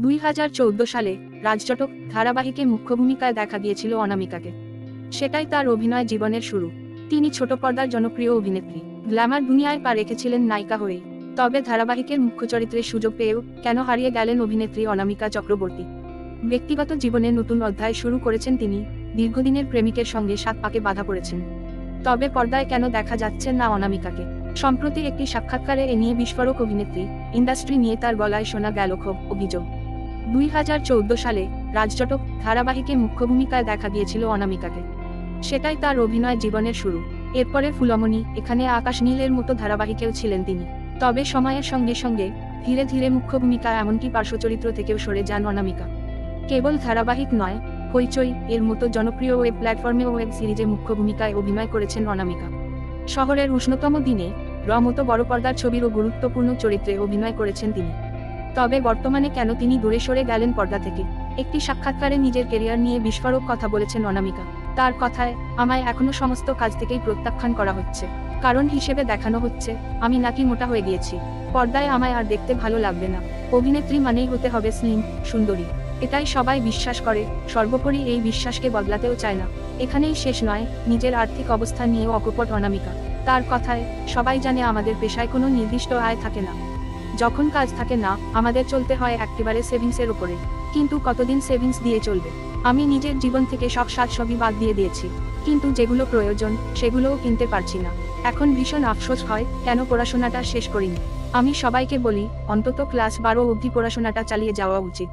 দুই হাজার চৌদ্দ সালে রাজচটক ধারাবাহিকে মুখ্য ভূমিকায় দেখা গিয়েছিল অনামিকাকে। সেটাই তার অভিনয় জীবনের শুরু। তিনি ছোট পর্দার জনপ্রিয় অভিনেত্রী। গ্ল্যামার দুনিয়ায় পা রেখেছিলেন নায়িকা হয়েই। তবে ধারাবাহিকের মুখ্য চরিত্রের সুযোগ পেয়েও কেন হারিয়ে গেলেন অভিনেত্রী অনামিকা চক্রবর্তী? ব্যক্তিগত জীবনে নতুন অধ্যায় শুরু করেছেন তিনি। দীর্ঘদিনের প্রেমিকের সঙ্গে সাত পাকে বাধা পড়েছেন। তবে পর্দায় কেন দেখা যাচ্ছে না অনামিকাকে? সম্প্রতি একটি সাক্ষাৎকারে এ নিয়ে বিস্ফোরক অভিনেত্রী, ইন্ডাস্ট্রি নিয়ে তার গলায় শোনা গেল ক্ষোভ, অভিযোগ। দুই হাজার চৌদ্দ সালে রাজচটক ধারাবাহিকে মুখ্য ভূমিকায় দেখা গিয়েছিল অনামিকাকে। সেটাই তার অভিনয় জীবনের শুরু। এরপরে ফুলমণি এখানে আকাশ নীলের মতো ধারাবাহিকেও ছিলেন তিনি। তবে সময়ের সঙ্গে সঙ্গে ধীরে ধীরে মুখ্য ভূমিকা এমনকি পার্শ্বচরিত্র থেকেও সরে যান অনামিকা। কেবল ধারাবাহিক নয়, হইচই, এর মতো জনপ্রিয় ওয়েব প্ল্যাটফর্মে ওয়েব সিরিজে মুখ্য ভূমিকায় অভিনয় করেছেন অনামিকা। শহরের উষ্ণতম দিনে র মতো বড় পর্দার ছবিরও গুরুত্বপূর্ণ চরিত্রে অভিনয় করেছেন তিনি। তবে বর্তমানে কেন তিনি দূরে সরে গেলেন পর্দা থেকে? একটি সাক্ষাৎকারে নিজের কেরিয়ার নিয়ে বিস্ফোরক কথা বলেছেন অনামিকা। তার কথায়, আমায় এখনও সমস্ত কাজ থেকেই প্রত্যাখ্যান করা হচ্ছে। কারণ হিসেবে দেখানো হচ্ছে, আমি নাকি মোটা হয়ে গিয়েছি। পর্দায় আমায় আর দেখতে ভালো লাগবে না। অভিনেত্রী মানেই হতে হবে স্লিম, সুন্দরী। এটাই সবাই বিশ্বাস করে, সর্বোপরি এই বিশ্বাসকে বদলাতেও চায় না। এখানেই শেষ নয়, নিজের আর্থিক অবস্থা নিয়েও অকপট অনামিকা। তার কথায়, সবাই জানে আমাদের পেশায় কোনো নির্দিষ্ট আয় থাকে না। যখন কাজ থাকে না, আমাদের চলতে হয় একেবারে সেভিংসের উপরে। কিন্তু কতদিন সেভিংস দিয়ে চলবে? আমি নিজের জীবন থেকে সব সবই বাদ দিয়ে দিয়েছি। কিন্তু যেগুলো প্রয়োজন, সেগুলোও কিনতে পারছি না। এখন ভীষণ আফসোস হয়, কেন পড়াশোনাটা শেষ করিনি? আমি সবাইকে বলি, অন্তত ক্লাস বারো অবধি পড়াশোনাটা চালিয়ে যাওয়া উচিত।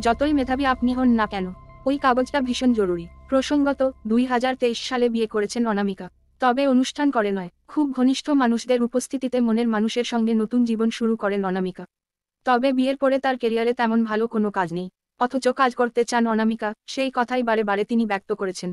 যতই মেধাবী আপনি হন না কেন, ওই কাগজটা ভীষণ জরুরি। প্রসঙ্গত, দুই হাজার তেইশ সালে বিয়ে করেছেন অনামিকা। তবে অনুষ্ঠান করে নয়, খুব ঘনিষ্ঠ মানুষদের উপস্থিতিতে মনের মানুষের সঙ্গে নতুন জীবন শুরু করেন অনামিকা। তবে বিয়ের পরে তার কেরিয়ারে তেমন ভালো কোনো কাজ নেই, অথচ কাজ করতে চান অনামিকা, সেই কথাই বারে বারে তিনি ব্যক্ত করেছেন।